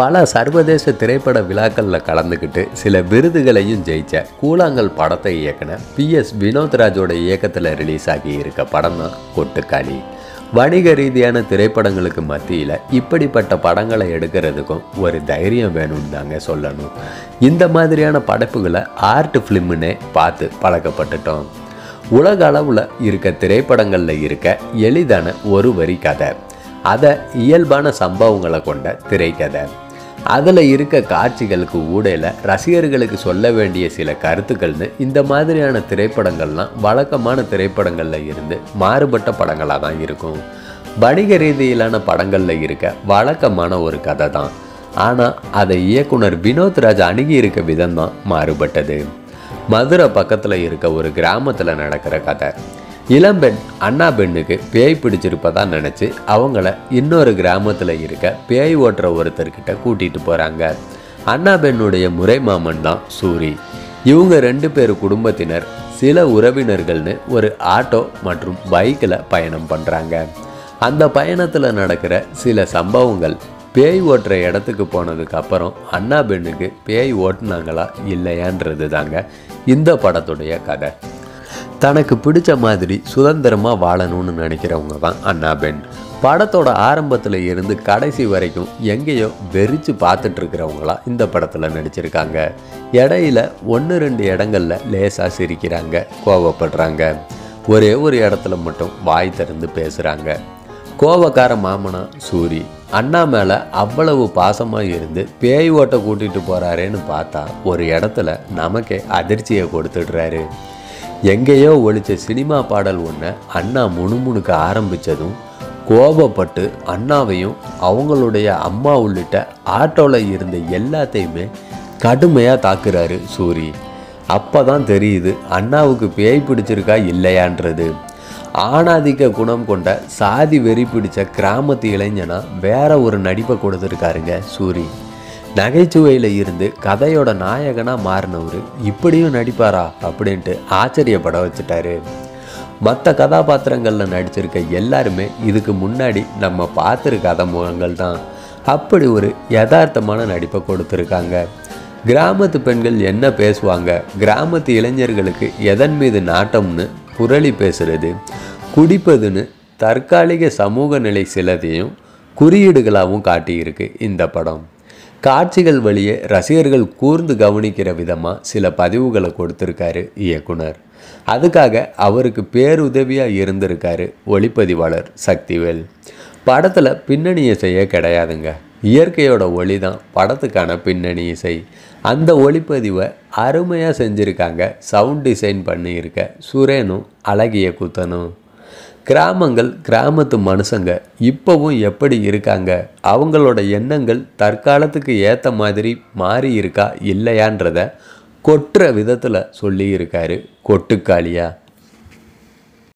பல சர்வதேச திரைப்பட விழாக்களில் கலந்துக்கிட்டு சில விருதுகளையும் ஜெயிச்ச கூழாங்கல் படத்தை இயக்குன பிஎஸ் வினோத்ராஜோட இயக்கத்தில் ரிலீஸ் ஆகி இருக்க படம் தான் கொட்டுக்காளி வணிக ரீதியான திரைப்படங்களுக்கு மத்தியில் இப்படிப்பட்ட படங்களை எடுக்கிறதுக்கும் ஒரு தைரியம் வேணும்னு தாங்க சொல்லணும். இந்த மாதிரியான படைப்புகளை ஆர்ட் ஃபிலிம்னே பார்த்து பழக்கப்பட்டுட்டோம். உலக அளவில் இருக்க திரைப்படங்களில் இருக்க எளிதான ஒரு வரி கதை. அதை இயல்பான சம்பவங்களை கொண்ட திரைக்கதை. அதில் இருக்க காட்சிகளுக்கு ஊடையில் ரசிகர்களுக்கு சொல்ல வேண்டிய சில கருத்துக்கள்னு இந்த மாதிரியான திரைப்படங்கள்லாம் வழக்கமான திரைப்படங்களில் இருந்து மாறுபட்ட படங்களாக தான் இருக்கும். வணிக ரீதியிலான படங்களில் இருக்க வழக்கமான ஒரு கதை தான். ஆனால் அதை இயக்குனர் வினோத் ராஜ் அணுகி இருக்க விதம் தான் மாறுபட்டது. மதுரை பக்கத்தில் இருக்க ஒரு கிராமத்தில் நடக்கிற கதை. இளம்பெண் அண்ணா பெண்ணுக்கு பேய் பிடிச்சிருப்பதா நினச்சி அவங்கள இன்னொரு கிராமத்தில் இருக்க பேய் ஓட்டுற ஒருத்தர்கிட்ட கூட்டிகிட்டு போகிறாங்க அண்ணா பெண்ணுடைய முறை மாமன் தான் சூரி. இவங்க ரெண்டு பேர் குடும்பத்தினர் சில உறவினர்கள்னு ஒரு ஆட்டோ மற்றும் பைக்கில் பயணம் பண்ணுறாங்க அந்த பயணத்தில் நடக்கிற சில சம்பவங்கள் பேய் ஓட்டுற இடத்துக்கு போனதுக்கு அப்புறம் அண்ணா பெண்ணுக்கு பேய் ஓட்டுனாங்களா இல்லையான்றது தாங்க இந்த படத்துடைய கதை. தனக்கு பிடிச்ச மாதிரி சுதந்திரமாக வாழணும்னு நினைக்கிறவங்க தான் அண்ணா பெண். படத்தோட ஆரம்பத்தில் இருந்து கடைசி வரைக்கும் எங்கேயோ வெறிச்சு பார்த்துட்ருக்கிறவங்களா இந்த படத்தில் நடிச்சிருக்காங்க. இடையில ஒன்று ரெண்டு இடங்கள்ல லேசாக சிரிக்கிறாங்க கோவப்படுறாங்க. ஒரே ஒரு இடத்துல மட்டும் வாய் திறந்து பேசுகிறாங்க கோவக்கார மாமனா சூரி அண்ணா மேலே அவ்வளவு பாசமாக இருந்து பேய் ஓட்டை கூட்டிகிட்டு போகிறாரேன்னு பார்த்தா ஒரு இடத்துல நமக்கே அதிர்ச்சியை கொடுத்துடுறாரு. எங்கேயோ ஒழிச்ச சினிமா பாடல் ஒன்று அண்ணா முணுமுணுக்க ஆரம்பித்ததும் கோபப்பட்டு அண்ணாவையும் அவங்களுடைய அம்மா உள்ளிட்ட ஆட்டோவில் இருந்த எல்லாத்தையுமே கடுமையாக தாக்குறாரு சூரி. அப்போ தான் தெரியுது அண்ணாவுக்கு பேய் பிடிச்சிருக்கா இல்லையான்றது. ஆணாதிக்க குணம் கொண்ட சாதி வெறி பிடிச்ச கிராமத்து இளைஞனா வேற ஒரு நடிப்பை கொடுத்துருக்காருங்க சூரி. நகைச்சுவையில் இருந்து கதையோட நாயகனாக மாறினவர் இப்படியும் நடிப்பாரா அப்படின்ட்டு ஆச்சரியப்பட வச்சுட்டாரு. மற்ற கதாபாத்திரங்களில் நடிச்சிருக்க எல்லாருமே இதுக்கு முன்னாடி நம்ம பார்த்துருக்காத முகங்கள் தான். அப்படி ஒரு யதார்த்தமான நடிப்பை கொடுத்துருக்காங்க. கிராமத்து பெண்கள் என்ன பேசுவாங்க? கிராமத்து இளைஞர்களுக்கு எதன் மீது நாட்டம்னு புரளி பேசுறது. குடிப்பதுன்னு தற்காலிக சமூக நிலை சிலதையும் குறியீடுகளாகவும் காட்டியிருக்கு இந்த படம். காட்சிகள் வழியே ரசிகர்கள் கூர்ந்து கவனிக்கிற விதமாக சில பதிவுகளை கொடுத்துருக்காரு இயக்குனர். அதுக்காக அவருக்கு பேருதவியாக இருந்திருக்காரு ஒளிப்பதிவாளர் சக்திவேல். படத்தில் பின்னணி இசையே கிடையாதுங்க. இயற்கையோட ஒளி தான் படத்துக்கான பின்னணி இசை. அந்த ஒளிப்பதிவை அருமையாக செஞ்சுருக்காங்க சவுண்ட் டிசைன் பண்ணியிருக்க சுரேனும் அழகிய குத்தனும். கிராமங்கள் கிராமத்து மனுஷங்க இப்போவும் எப்படி இருக்காங்க? அவங்களோட எண்ணங்கள் தற்காலத்துக்கு ஏற்ற மாதிரி மாறி இருக்கா இல்லையான்றத கொட்டுற விதத்தில் சொல்லியிருக்காரு கொட்டுக்காளியா.